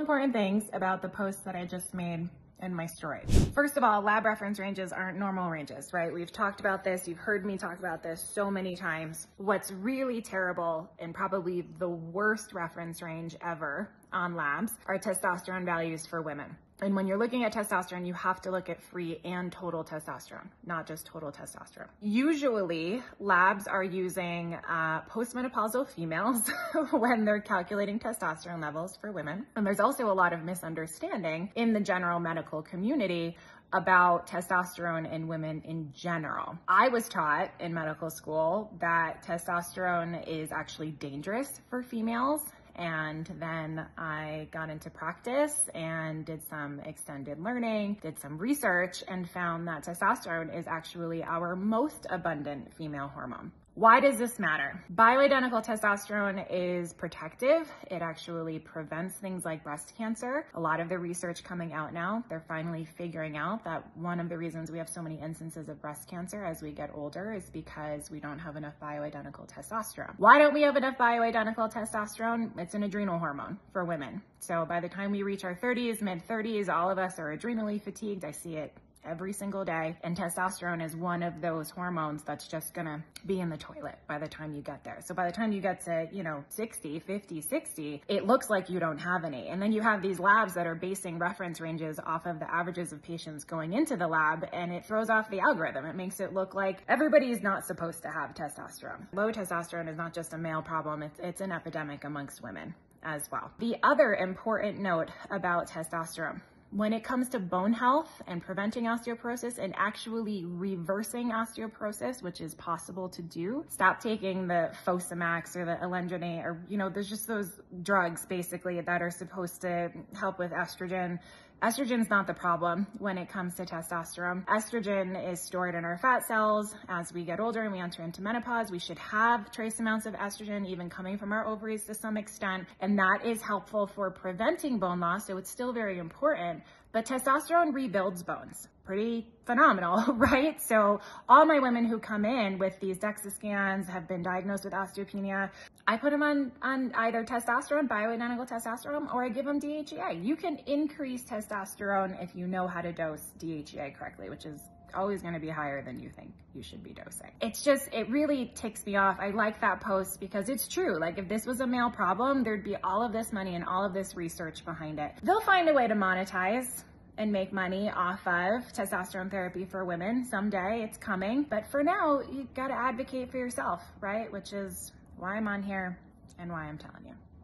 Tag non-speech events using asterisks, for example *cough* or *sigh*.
important things about the post that I just made in my story. First of all, lab reference ranges aren't normal ranges, right? We've talked about this, you've heard me talk about this so many times. What's really terrible and probably the worst reference range ever on labs are testosterone values for women. And when you're looking at testosterone, you have to look at free and total testosterone, not just total testosterone. Usually, labs are using uh, postmenopausal females *laughs* when they're calculating testosterone levels for women. And there's also a lot of misunderstanding in the general medical community about testosterone in women in general. I was taught in medical school that testosterone is actually dangerous for females and then I got into practice and did some extended learning, did some research, and found that testosterone is actually our most abundant female hormone. Why does this matter? Bioidentical testosterone is protective. It actually prevents things like breast cancer. A lot of the research coming out now, they're finally figuring out that one of the reasons we have so many instances of breast cancer as we get older is because we don't have enough bioidentical testosterone. Why don't we have enough bioidentical testosterone? It's an adrenal hormone for women. So by the time we reach our 30s, mid 30s, all of us are adrenally fatigued. I see it every single day. And testosterone is one of those hormones that's just gonna be in the toilet by the time you get there. So by the time you get to, you know, 60, 50, 60, it looks like you don't have any. And then you have these labs that are basing reference ranges off of the averages of patients going into the lab and it throws off the algorithm. It makes it look like everybody is not supposed to have testosterone. Low testosterone is not just a male problem, it's, it's an epidemic amongst women as well. The other important note about testosterone when it comes to bone health and preventing osteoporosis and actually reversing osteoporosis, which is possible to do, stop taking the Fosamax or the Alendronate or, you know, there's just those drugs basically that are supposed to help with estrogen Estrogen is not the problem when it comes to testosterone. Estrogen is stored in our fat cells. As we get older and we enter into menopause, we should have trace amounts of estrogen even coming from our ovaries to some extent. And that is helpful for preventing bone loss. So it's still very important. But testosterone rebuilds bones. Pretty phenomenal, *laughs* right? So all my women who come in with these DEXA scans have been diagnosed with osteopenia. I put them on, on either testosterone, bioidentical testosterone, or I give them DHEA. You can increase testosterone if you know how to dose DHEA correctly, which is always going to be higher than you think you should be dosing. It's just, it really ticks me off. I like that post because it's true. Like if this was a male problem, there'd be all of this money and all of this research behind it. They'll find a way to monetize and make money off of testosterone therapy for women. Someday it's coming, but for now, you gotta advocate for yourself, right? Which is why I'm on here and why I'm telling you.